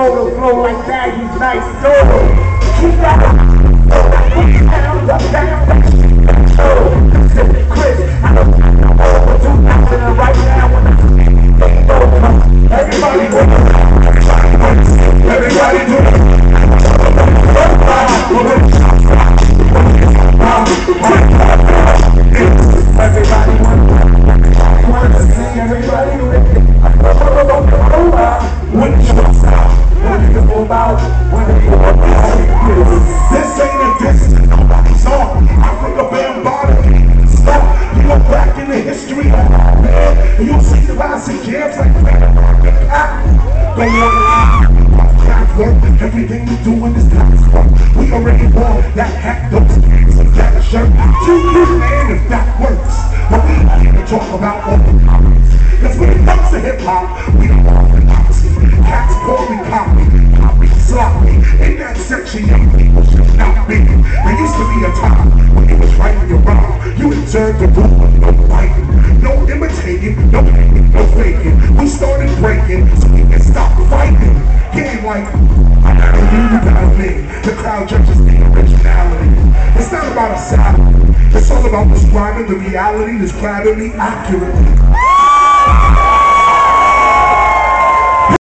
blow the flow like Maggie's nice door. Keep that up. Keep that up. about when they This ain't a diss. No, I think a bambada. Stop. You go back in the history. Man, you'll see the rise in jams like that. Ah. Don't want to work. everything we do doing is clockwork. We already wore that hat, those pants, and that shirt. You big man if that works. But we ain't talk about the open Cause when it comes to hip hop, we You rule of no fighting, no imitating, no hating, no faking. We started breaking so we can stop fighting. Game like, I gotta do without me. The crowd judges the originality. It's not about a salary. It's all about describing the reality that's accurately.